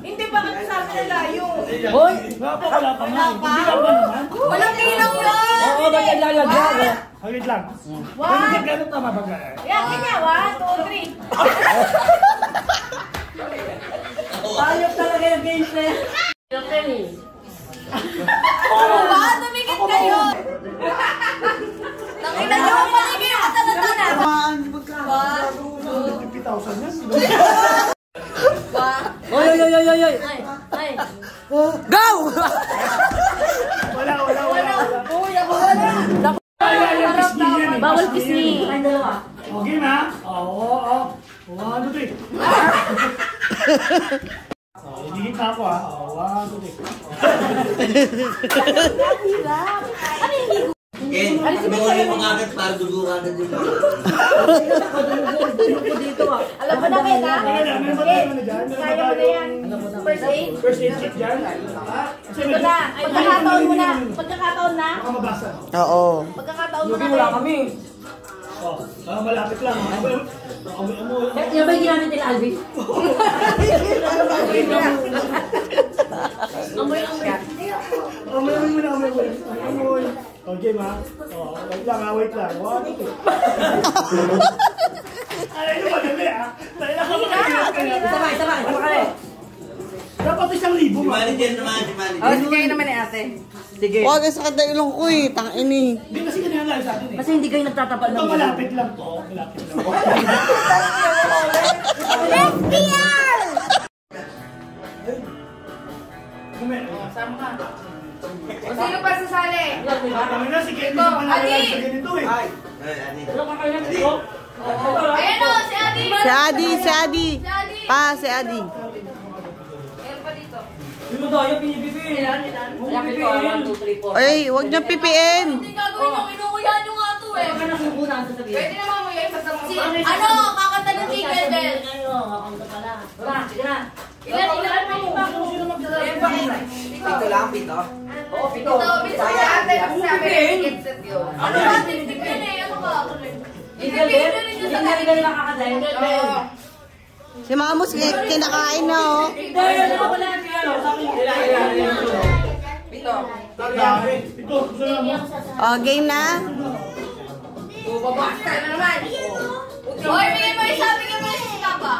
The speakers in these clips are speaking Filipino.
Hindi ba kasi sabi na layo? Hoy! Nga po, wala pa nga. Hindi lang ba naman? Walang ilaw yun! Oo, yan lalagyan? wait lang. One. Gano'n gano'n tama ba? Yan, ganyan. One, two, three. Ayok talaga yung games na yan. Ano ba? Tumigit kayo! Nakita niyo ang paligid yung katalatanan. One, two, 50,000 yan. Oy, oy, oy, oy, oy, oy. Ay, ay. Go! Wala, wala, wala. Uy, ako wala. Ay, ay, ay, pisngi yan eh. Bawal Pisngi dalawa. Okay na? Oo, oo. One, two, three. Oh, Higit na ako ah. Oh, One, two, three. Ken, tumuli mo nga agad para dugo ka agad yung dito ah. Alam mo na dyan? Meron ba Kaya mo na yan. First aid. first aid kit dyan? Ito na. Pagkakataon mo na. Pagkakataon na. Baka mabasa. Oo. Pagkakataon mo na. wala kami. Oh, ah, malapit lang. ah. Amoy, amoy, amoy. Yan ba yung ginamit nila, Alvin? Amoy, amoy. Amoy, amoy muna, amoy, amoy. Amoy. Okay, ma. Oh, wait lang, ah, wait lang. One, two, three. Ay, ito madali, ah. Dahil ako makahirap ka na. Sabay, sabay, sabay. Dapat isang libo, ma. Manager naman, manager. Oh, sige naman ni ate. Sige. Huwag sa kada ilong ko eh, tang ini. Hindi kasi ganyan lang sa akin eh. Kasi hindi kayo nagtatapal Ito ng malapit lang to. Malapit lang. Kume. O sino pa sasali? Kami na si Kenny pa na Adi! sa ganito eh. Ay, ani. Ayan o, si Adi. Si Adi, si Adi. Adi. Pa, si Adi. Pa dito. Mo tayo pinipipin. Malapit ko, 1, 2, 3, 4. Ay, huwag niyang pipiin. Hindi gagawin yung kinukuyan nyo nga to eh. Baka nasubunan ang sasabihin. Pwede naman mo yung Si, ano, kakanta ng jingle bell. Wala, sige na. Ilan, ilan mo yung bago? Ito lang, pito. Oo, pito. Ito, minsan sa ate, sabi ng get set yun. Ano ba, tinitipin eh, ano ba? Jingle bell? Jingle bell nakakada. Jingle bell. Oo. Si Mamos, ki- kinakain na oh. Ano ba wala nila, ilan, ilan. Pito. Ito, na mo. Oh, game na? Basta na naman. Hoy, bigyan mo yung sabi ka mo yung sikapa.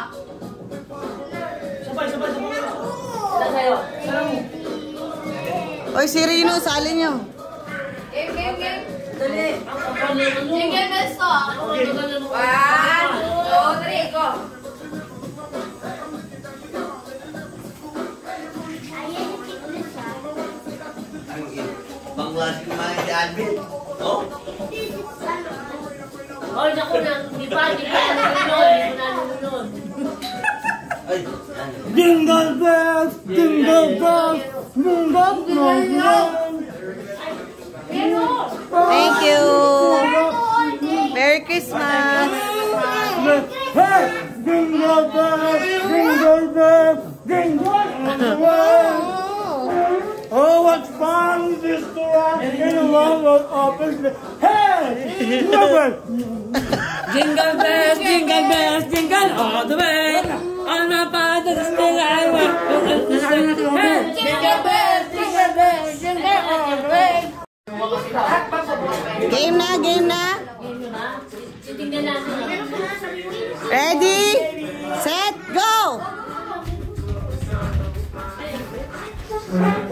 Sabay, sabay, sabay. Wala sa'yo. Oy, si Rino, sali niyo. Game, game, game. Dali. Ang kapamilya mo. Jingle bells to. ah. One, two, three, go. Pangklase kumain si Alvin. Oh? Hoy, naku na. Di ba? Di ba nanonood? Di ba nanonood? Ay, ano? Jingle bells, jingle bells, jingle bells. Thank you. Merry Christmas. Hey, jingle bells, jingle bells, jingle bells. What fun it is to in a one of open. Hey, jingle Jingle bells, jingle bells, jingle all the way. On my father's still I want. Hey! Jingle bells, jingle bells, jingle all the way. Game na, game na. Ready? Set, go! Bilisan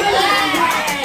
Yeah.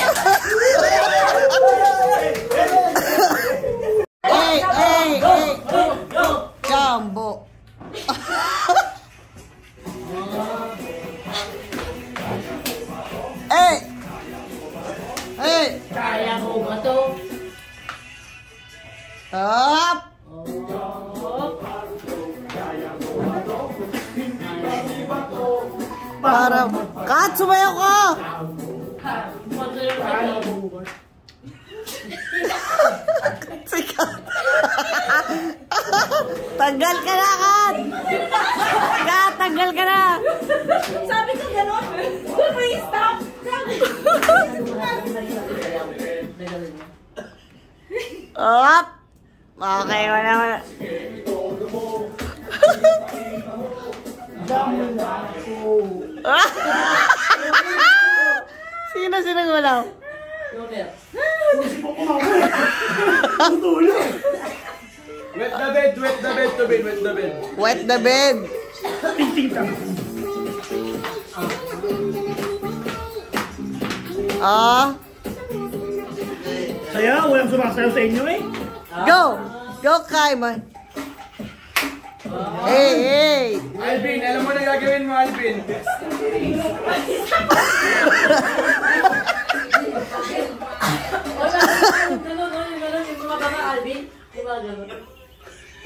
Hey, hey! Alvin, alam mo na gagawin mo, Alvin.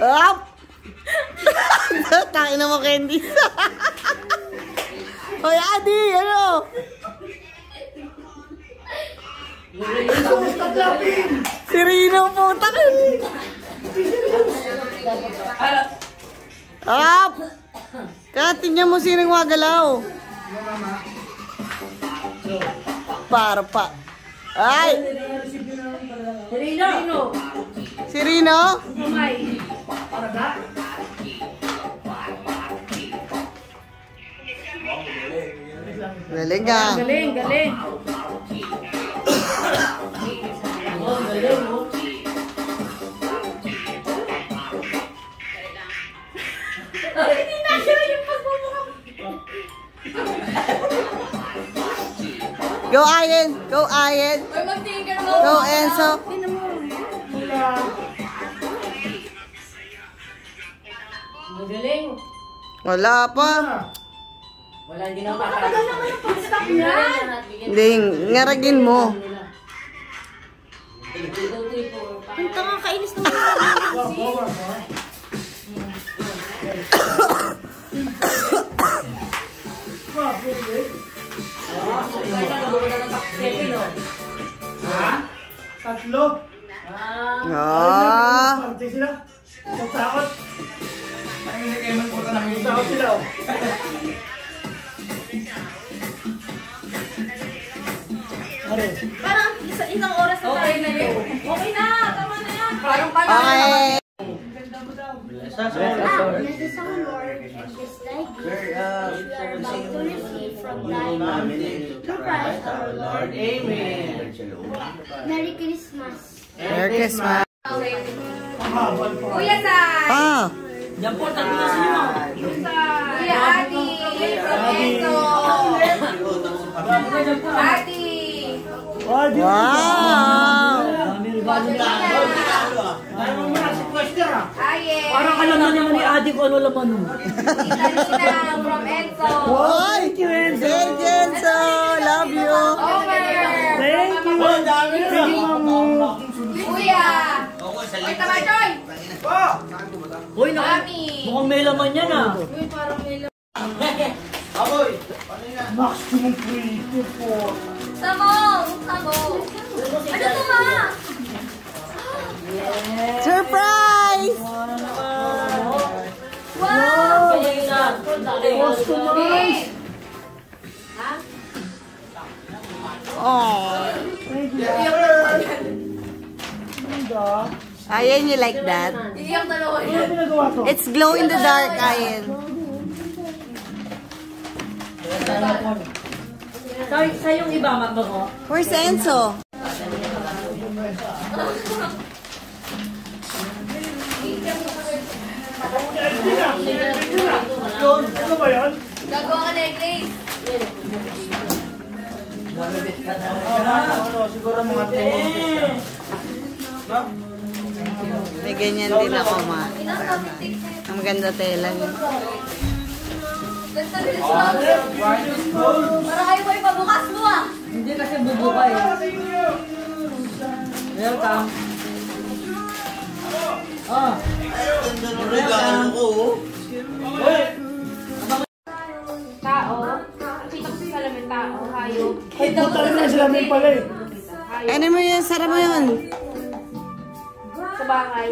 Up! Takin na mo, Candy. Hoy, Adi! Ano? Si Rino po, takin! Ah! Up! Kaya tingnan mo sinang magalaw. Para pa. Ay! Si Rino. Si Rino? Galing ka. Galing, galing. Oh, galing. Hindi na siya yung pagmumukha. Go Ayen! Go Ayen! Go Enso! Magaling! Wala pa! Wala, hindi na papasok yan! Hindi, ngaragin mo. Ang tanga, kainis na mo. Tatlo. Ah. Party sila. Tatakot. Ay, hindi kayo magpunta na may takot sila. Parang isang oras na tayo na yun. Okay na, tama na yan. Parang pala. Bless us, O Lord, and this thy gift which we are about to receive from thy hand. Through Christ our Lord. Amen. Merry Christmas. Merry Christmas. Kuya Sai! Ah. Yan po, tatlo na sila. Kuya Adi! Enzo! Adi! Di- Wow. Ayaw mo na si Quester ah. Aye! Parang alam na naman ni Adi kung ano laman nun. Tita Nina from Enzo! Hoy! Hey, Jenso! Love you! Over! Thank you. Thank you, Mamu. Kuya! Uy, tama, Joy! Uy, naku, mukhang may laman yan ah. Uy, parang may Aboy. Maximum pretty po. Sabong! Sabong! Ano to, ma? Surprise! Wow! Customize! Oh. Ayan, you like that? It's glow in the dark, Ayan. Sa yung iba, magbago. Where's Enzo? Yun, ano ba yan? Gagawa ka necklace. Siguro mga tennis. May ganyan din ako, ma. Na Ang ganda tela niya. Ganda Para kayo may pabukas mo ah. Hindi kasi bubukay. Welcome. Ah, Ganda ng regalo ko. Tao. Nakita ko sa salamin tao. Hayop. Puta na sila may pala eh. Ano mo yun? Sara mo yun. Sa bahay.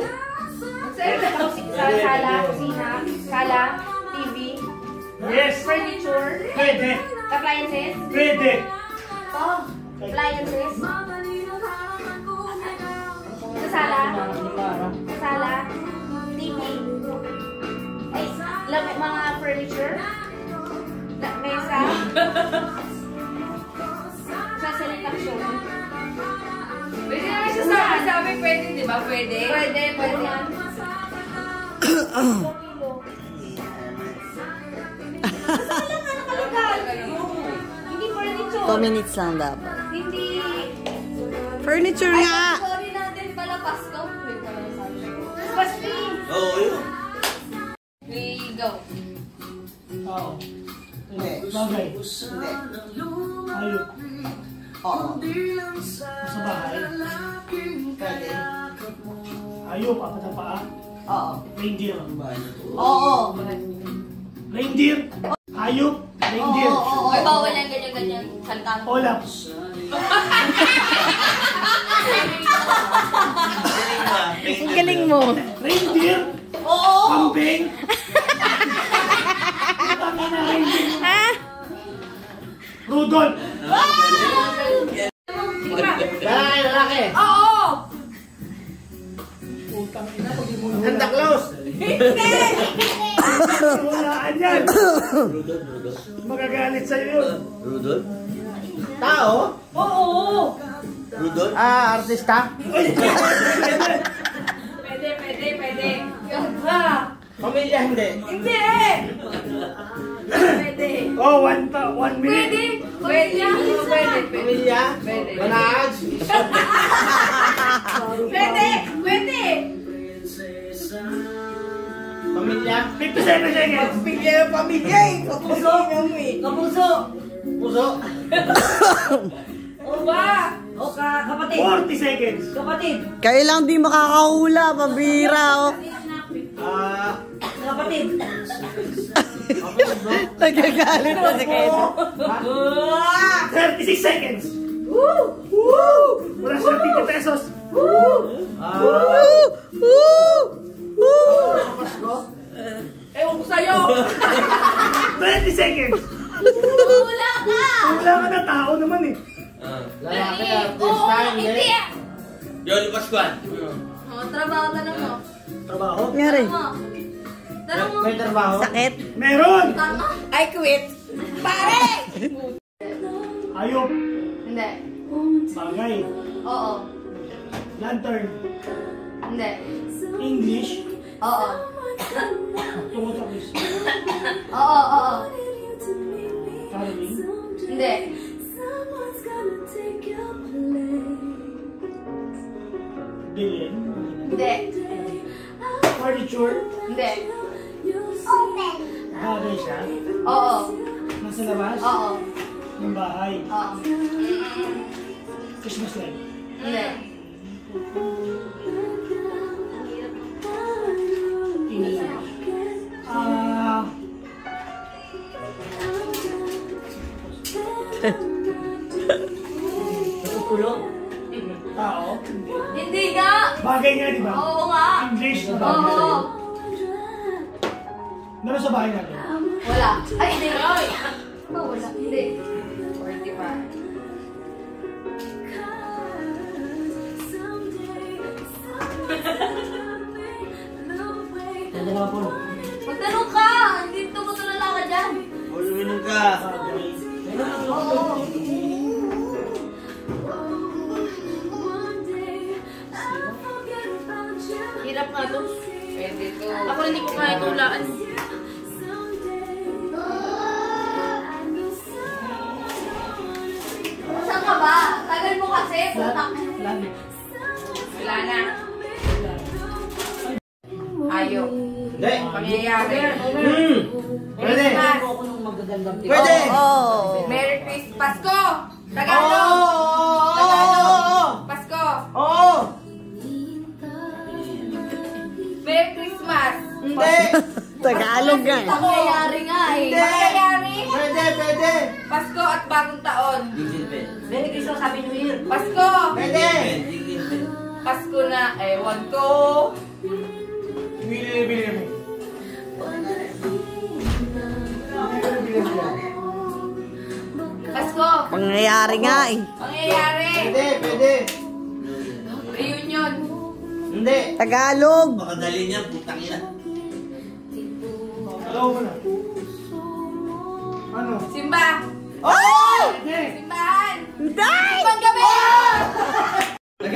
Sa sala, kusina, sala, TV, Yes. furniture, Pwede. appliances. Pwede. Oh, appliances. Sa sala. Sa sala. TV. Ay, lam mga furniture. Na, mesa. sa sanitation. Pwede naman siya sa sabi pwede, di ba? Pwede? Pwede, pwede. 2 minutes lang dapat. Hindi. Furniture Ay, nga! Pala, Pasko. Wait, pala yung sabi ko. Pasko. Oo, yun. We go. Oo. Bagay. Ayun. Oo. Sa bahay. Pwede. Ayun, apat na paa. Oo. Reindeer. Oo. Reindeer. Hayop. Reindeer. Ay, bawal yan, ganyan-ganyan. Salta. Olap. Galing ba? Ang galing mo. Reindeer. Oo! Kambing. Tama na reindeer. Rudolph. Lalaki, lalaki. Oo! Santa Claus. Walaan yan. Magagalit sa'yo yun. Rudolph? Tao? Oo! Rudolph? Ah, artista? Pwede, pwede, pwede. Ganda! Pamilya hindi. Hindi! Pwede. Oh, one, one minute. Pwede. Pwede. Pwede. Pamilya? Pwede. Manaj? Pwede. Pwede. Pamilya? 57 seconds. Pamilya, pamilya eh. Kapuso eh. Kapuso! Puso? O ba? O ka, kapatid! 40 seconds. Kapatid! Kayo lang di makakahula, pabira oh. Ah, Kapatid! Nagagalit pa si Kayla. 36 seconds. Woo! Woo! Wala 50 pesos. Ah, Ewan ko sa'yo. 20 seconds! Wala ka. Wala ka na tao naman eh. ah, lalaki, Oo, artista, hindi. hindi. Yoli Pascual. Oh, trabaho, tanong mo. Trabaho? Mo. Tanong mo. May trabaho? Sakit. Meron! Tama? I quit. Pare! Ayop. Hindi. Bagay. Oo. Lantern. Hindi. English. Oo. Tungkol sa quiz. Oo, oo. Caroling. Hindi. Billion. Hindi. Furniture. Hindi. Bagay siya. Oo. Nasa labas. Oo. Ng bahay. Oo. Christmas light. Hindi. Ah... Tao. Hindi nga. Bagay nga, di ba? Oo nga. English na Oo. bagay. Meron sa bahay natin. Wala. Ay, hindi. Ay. Oh, wala. Hindi. 45. Dalawa po. Magtanong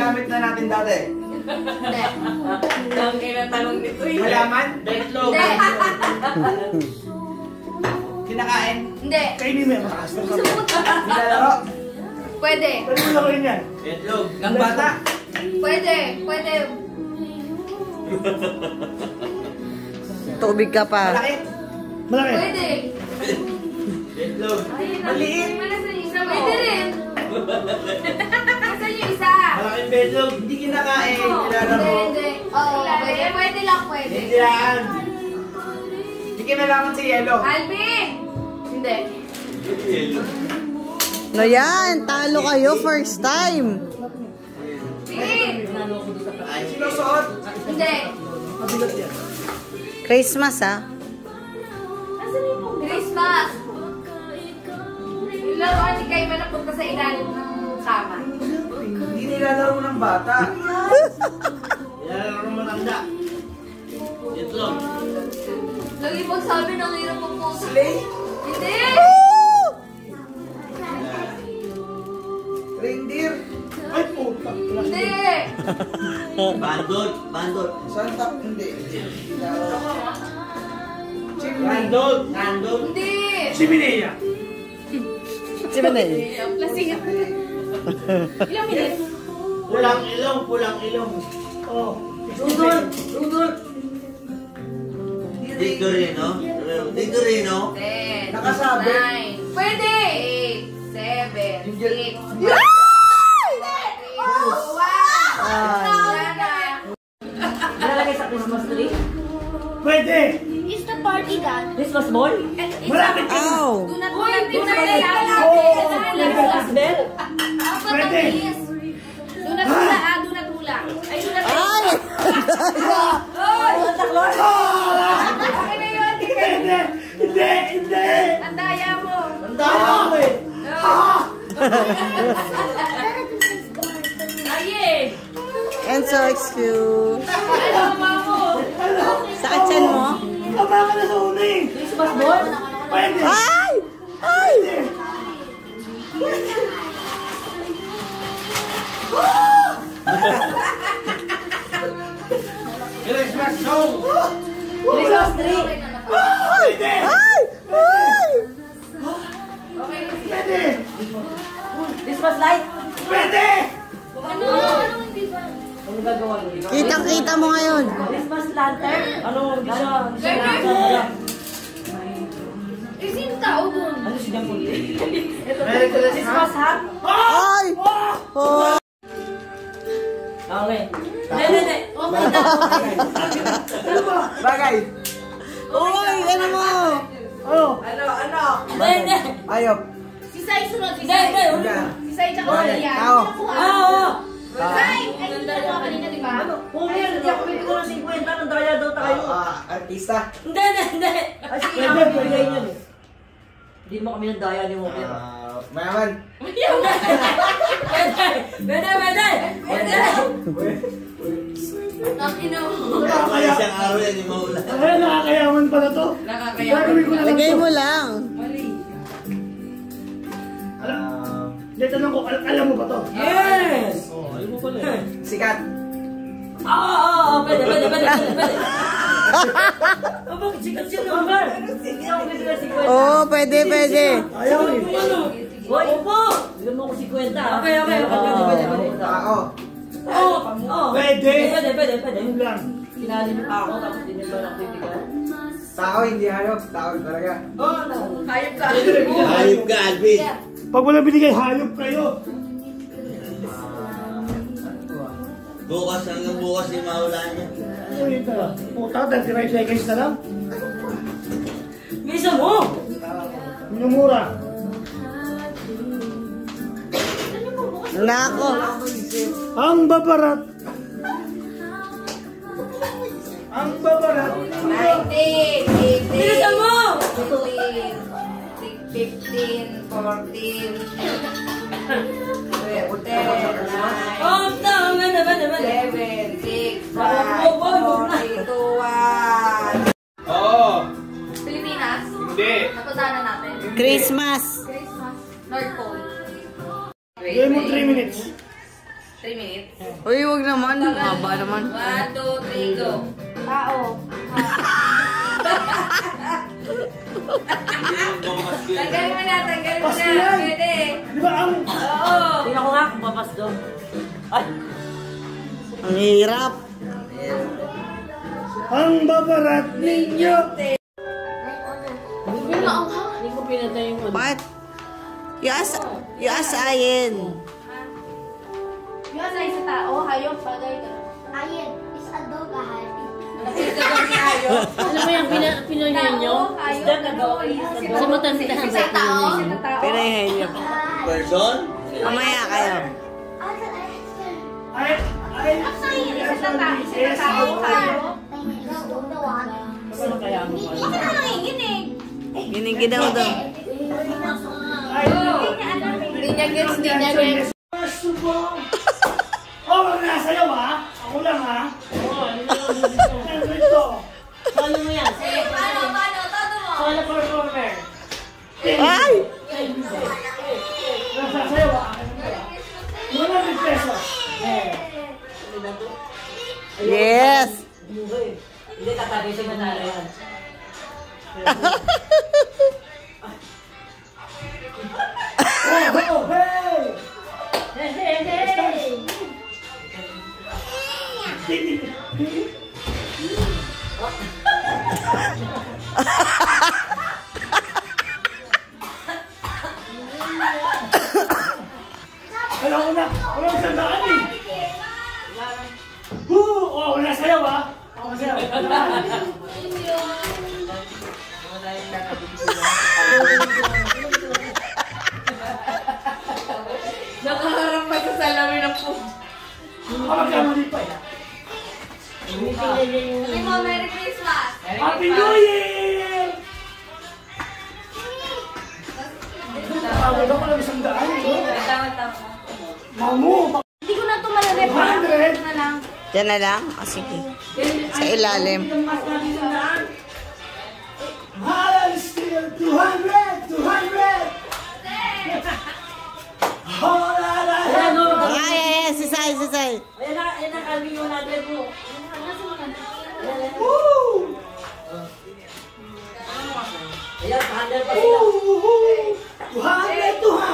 Nagamit na natin dati. Hindi. Ang kinatanong nito eh. Halaman? Betlog. Hindi. Kinakain? Hindi. Kainin mo yan. Makasper ka. Nilalaro? Pwede. Pwede mo laruin yan. Betlog. Ng bata? Pwede. Pwede. Tubig ka pa. Malaki? Malaki. Pwede. Betlog. Maliit. Yung? Pwede rin. Malaking betlog. Hindi kinakain. Hindi, Nilalaro. hindi. Oo, pwede. Pwede lang, pwede. Hindi yan. Hindi kinalaman si Yelo. Albi! Hindi. No yan, talo kayo first time. Pin! Ay, sinusuot. Hindi. Christmas ah. Christmas! Yung laruan ni Kay napunta sa ilalim ng kama. Nilalaro ng bata. Nilalaro mo tanda. Betlog. Lagi magsabi ng hirap ng puso. Slay? Hindi! Reindeer? Ay, puta. Hindi! Bandot. Bandot. Santa? Hindi. Randol. Randol. Hindi! Si Minea. Si Manel. Lasing. Ilang minutes? Pulang ilong. Pulang ilong. Oh. Rudolph! Rudolph! Victorino. Victorino. Ten. Nakasabi. Nine. Pwede! Eight. Seven. Six. Nilalagay sa Christmas tree? Pwede. Is the party done? Christmas ball? Malapit ka. Ow. Do not Uy, kailangan Oo. natin. Christmas bell? Apat Pwede. Hula ah, hula. hula. Ay. Ay! Na yun. Hindi! Hindi! Hindi! Ang daya mo. Ang dami mo eh. Oh. Ay, eh. Enzo, excuse. Ano ba mo? Sakit chan mo? Tama ka na sa uling! Christmas ball? Pwede! Ay! Ay! Christmas song! Christmas tree? Ay! Ay! Okay. Pwede! Christmas light? Pwede! Ano? Ano hindi ba? Ano gagawa mo? Kitang-kita mo ngayon. Christmas lantern? Ano? Hindi siya, hindi siya tao dun? Ano si Kunti? Merry Christmas! Christmas hat? Ay! Oh! Okay. Hindi, hindi, hindi. Okay na. Bagay! Uy! Ano mo? Ano? Hindi, hindi. Ayop! Si Sai sunod. Si Hindi, Sai. hindi. Ulo. Si Sai tsaka. Tao. Ah, oo. Sai! Ay, hindi na ako kanina, di ba? Kung yan, hindi ako bibigyan ko ng 50. Nang daya daw tayo. Ah, artista! Hindi, hindi, hindi. Kasi Pwede, ako pwede. bibigay niyan eh. Hindi mo kami ng daya ni mo. Pwede, Ah, mayaman! pwede, pwede. Pwede. Nakina mo. Nakakaya... Isang araw yan yung maula. Ay, nakakayaman pala to. Gagawin ko na lang Lagay mo lang. Um, Hindi, tanong ko, al- alam mo ba to? Yes! sikat! Oo, oo, oo. Pwede, pwede, pwede, pwede, pwede. Oh, bakit sikat siya number? Hindi ako bibigyan ng 50. Oo, pwede, pwede. Ayaw eh. Hoy, Opo! Bigyan mo ko 50. Okay, okay, okay. Pwede, pwede, pwede. Tao! Oo, oo. Pwede. Pwede, pwede, pwede. Yun lang. Kinalim pa ako, tapos hindi nila lang bibigyan. Tao, hindi hayop! Tao talaga! Hayop ka. Hayop ka, Alvin. Pag wala binigay, hayop kayo. Bukas hanggang bukas yung maula niya. Puta, 35 seconds na lang. Misa mo! Minumura. Nako. Ang babarat. Ang babarat. 19, 18, Bilisan mo! 15, 14, 12, Oh, tama, pwede, pwede, pwede. 11, 6, 5, 4, 3, 2, 1. Oo! Pilipinas? Hindi! Napuntahan na natin. Christmas. Christmas. North Pole. Gawin mo 3 minutes. 3 minutes. Uy, wag naman. Haba naman. 1, 2, 3, go. Tao. Tanggalin mo na, tanggalin mo na. Pwede. Di ba ang... Oo. Tingnan ko nga kung papas doon. Ay! Ang hirap. Ang babarat ninyo. Hindi ko pinatay yung ano. Bakit? Yes, yes, ayin. Yung sa isa tao, hayop, bagay ka. Ayan, Alam mo yung pina, pinoy nyo? Isda na daw. Sa matanda ang tao. Pinahin niyo. Person? Mamaya kayo. Ay, ay, Isa tao, isa tao, hayop. Ano kaya mo? Hindi ka na nanginginig. Giniginaw daw. ay, Hindi niya gets, hindi niya gets. Oh, wag na sayaw ha. Ako lang ha. Ano ito? Solo mo yan. Paano, paano, todo mo. Solo performer. Ay! Nasasayaw ha. 100 pesos. Yes! Hindi, tatabisin mo na yan. Oh, oh, hey! Wala ko na, wala ko sandaan eh. Woo! Oh, wala sayaw ha. Ako sayaw. Nakaharap pa sa Yan na lang? O, oh, sige. Sa ilalim. Mahal steel, 200! 200! All out I have! Ay, ay, ay, sisay, sisay. Ayan na, ayan na, Calvin, yung natin mo. Woo! Ayan, 100 pa sila. 200, 200!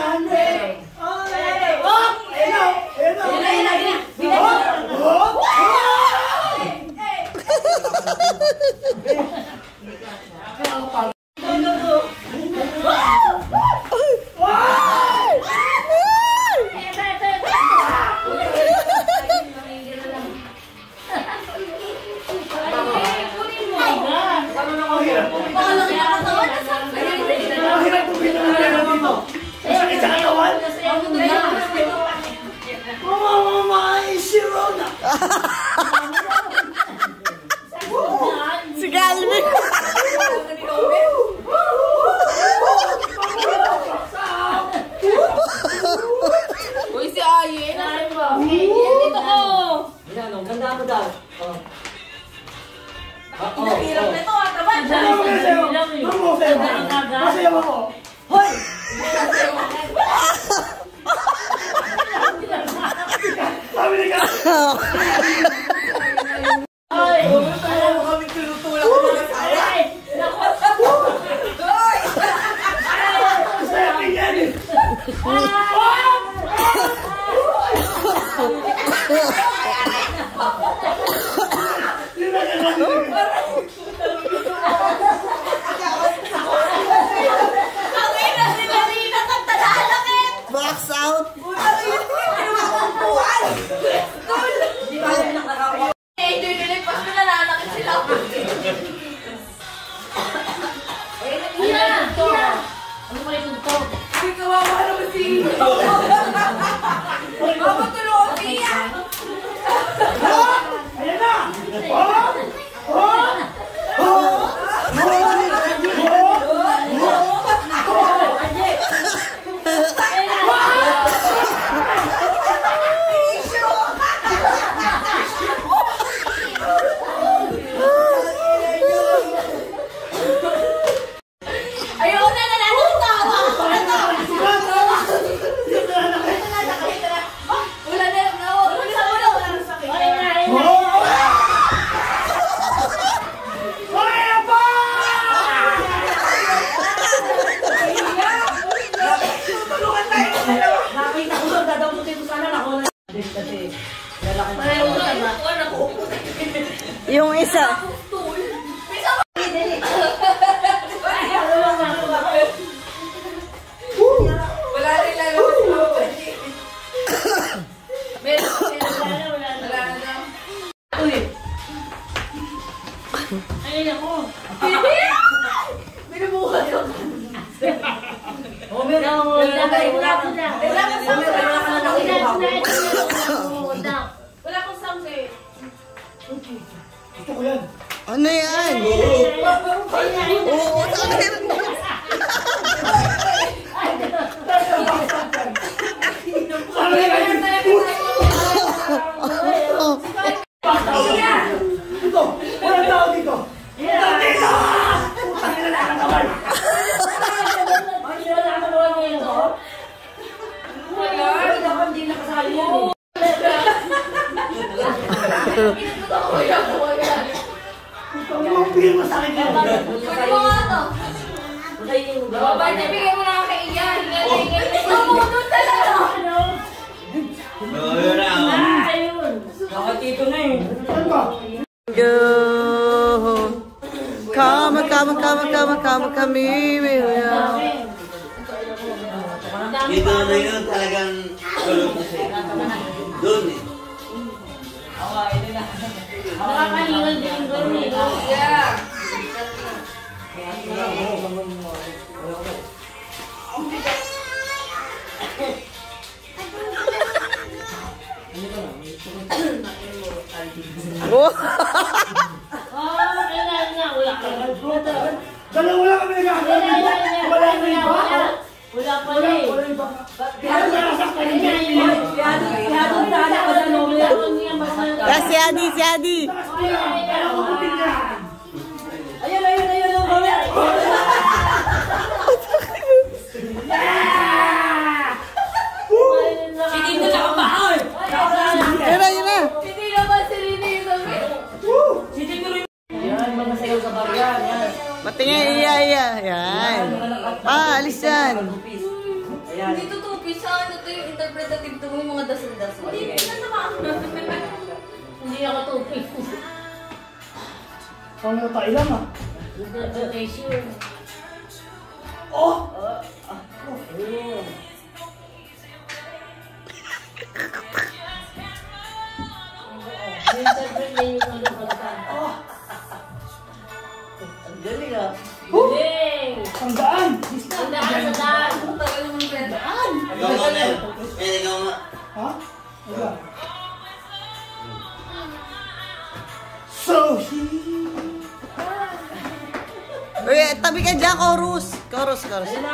Yan. Ah, alis yan. Hindi totoo. Pisa ano to yung interpretative to yung mga dasal-dasal. Hindi Hindi ako tupig. Ano tayo lang ah. Interpretation. Oh! Ikaw nga, Mel. Mel, ikaw nga. Ha? Wala. So, Uy, tabi ka dyan, chorus. Chorus, chorus. Yan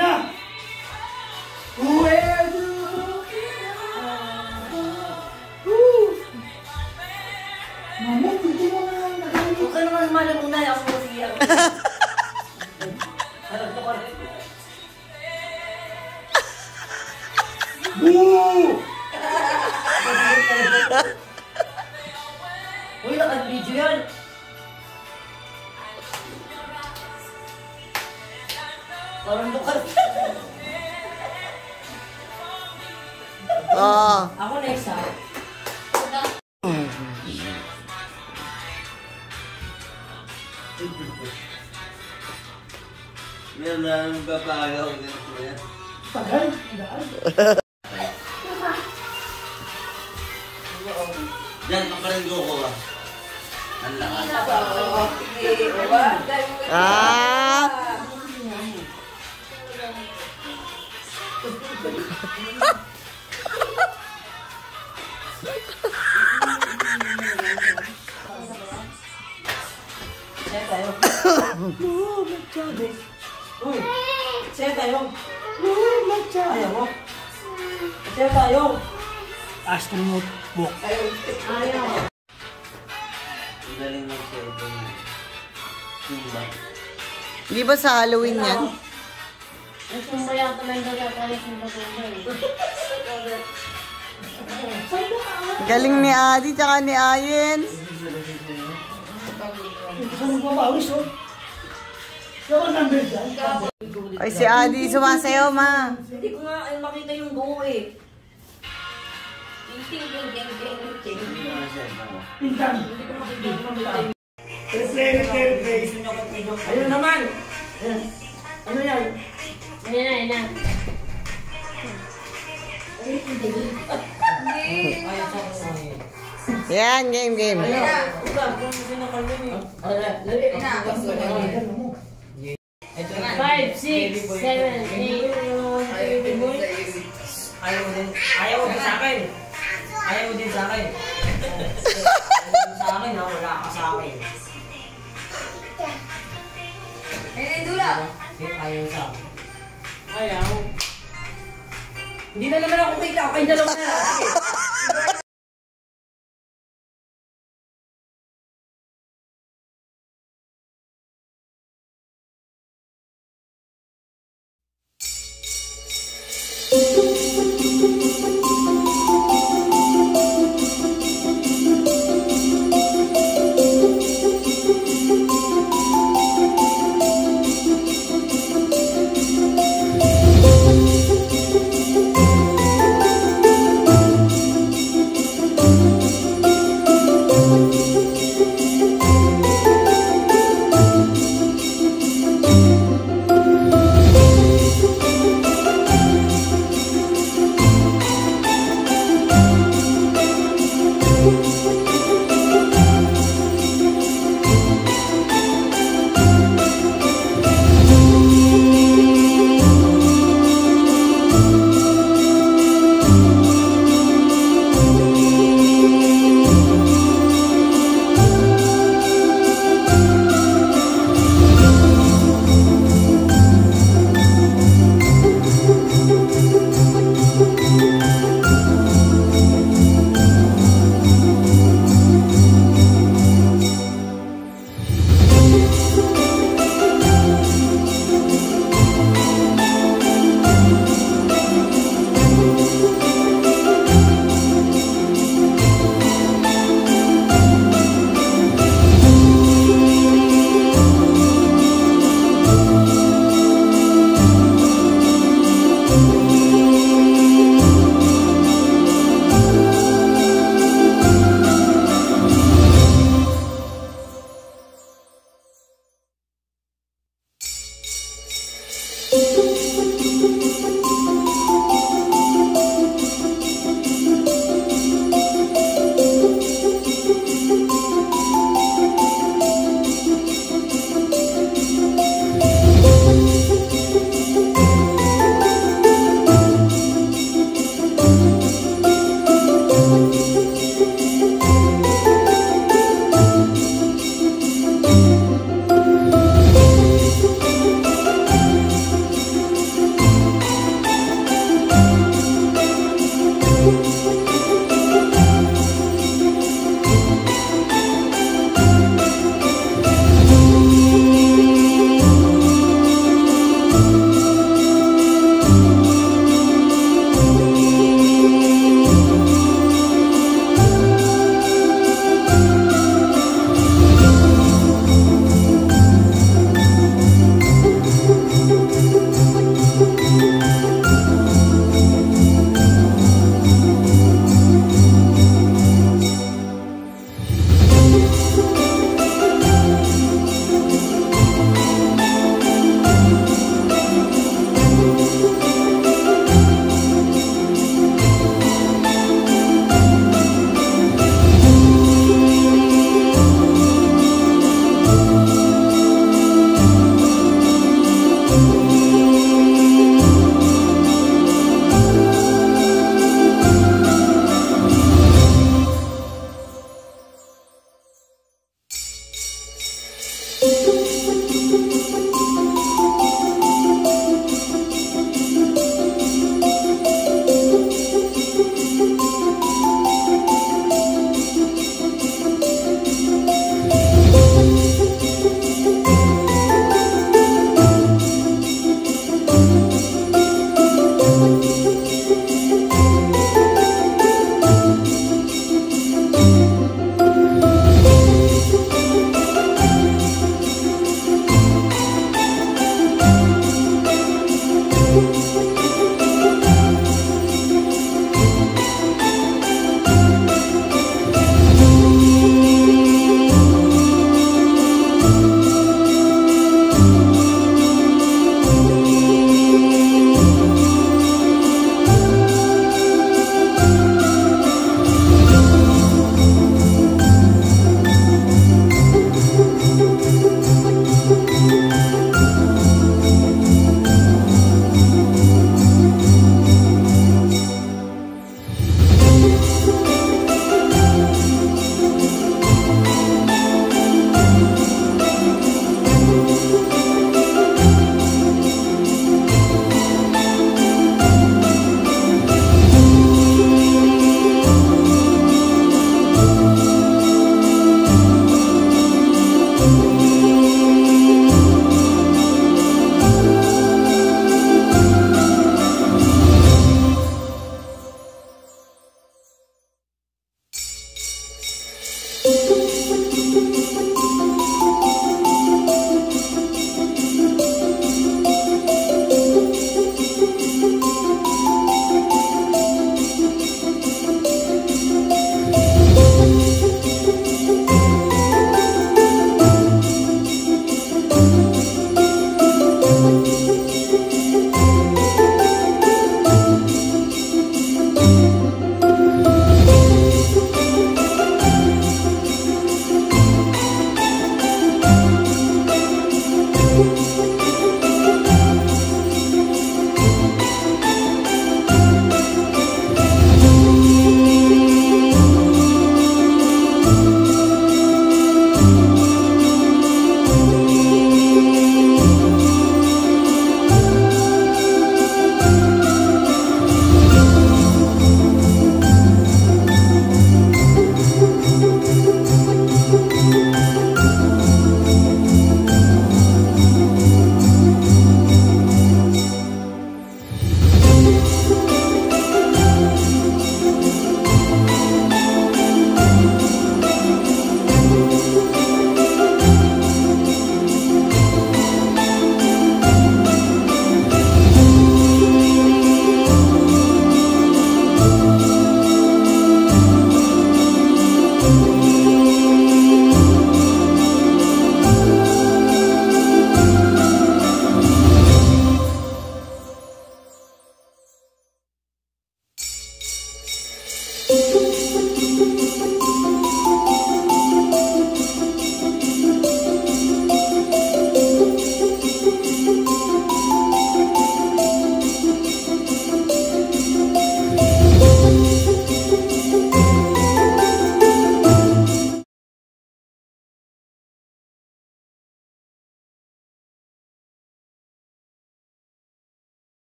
na. Where do Mama, hindi mo na nagalit. Huwag ka naman malam muna. Ako mo siya. Uy, naka-video yan. Parang lukas. Oo. Ako next ah. Meron na ang papagaw. Ganito yan. Dyan? Ay, si Adi sumasayaw, ma. Hindi ko nga ay makita yung buo eh. Ayun naman. Ano yan? Ayan na, ayan na. Yan, game, game. Five, six, seven, eight. Ayaw mo din. Ayaw mo din sa akin. Ayaw mo din sa akin. Ayaw mo sa akin ha. Wala ka sa akin. Ayun, dula. Ayaw sa akin. Ayaw. Hindi na naman ako kita. Okay, dalawa.